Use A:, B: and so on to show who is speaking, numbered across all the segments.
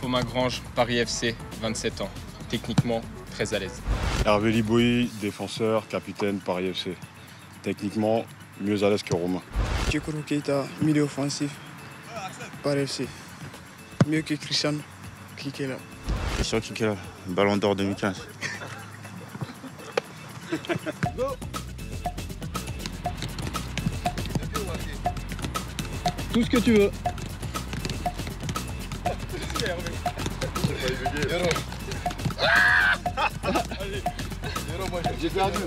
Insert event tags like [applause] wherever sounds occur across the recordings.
A: Thomas Grange, Paris FC, 27 ans. Techniquement, très à l'aise.
B: Hervé Liboui, défenseur, capitaine, Paris FC. Techniquement, mieux à l'aise que Romain.
C: Kekoro Keita, milieu offensif, Paris FC. Mieux que Christian Kikela.
D: Christian Kikela, ballon d'or 2015.
E: Tout ce que tu veux.
F: J'ai perdu.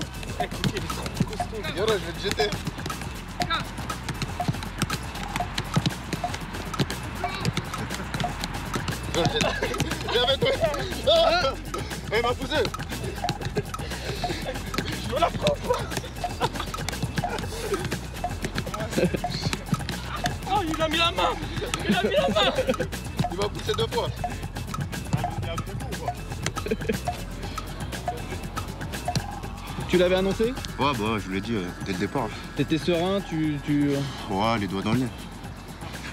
F: Yoro, je vais te jeter. Viens avec toi. Ah Il m'a poussé. Je la prendre.
G: Oh, il a mis la main Il a mis la main
F: Il m'a poussé deux fois. [laughs]
E: Tu l'avais annoncé
D: Ouais, bah, je vous l'ai dit euh, dès le départ.
E: T'étais serein, tu. tu...
D: Ouais, les doigts dans le nez.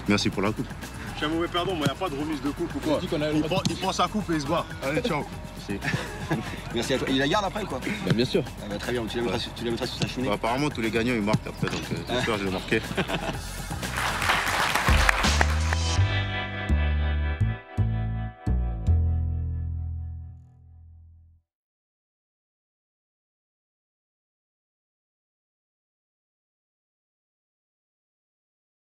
D: Merci pour la coupe.
B: Je suis un mauvais perdant, moi, il n'y a pas de remise de coupe ou quoi il, prend, il prend sa coupe et il se barre. Allez, ciao. [laughs]
H: Merci à toi. Il la garde après quoi
E: Bah, bien sûr.
H: Ah bah, Très bien, tu la mettras, sur- tu la mettras sur sa cheminée.
D: Bah, apparemment, tous les gagnants, ils marquent après, donc euh, ce soir, je vais marquer. [laughs]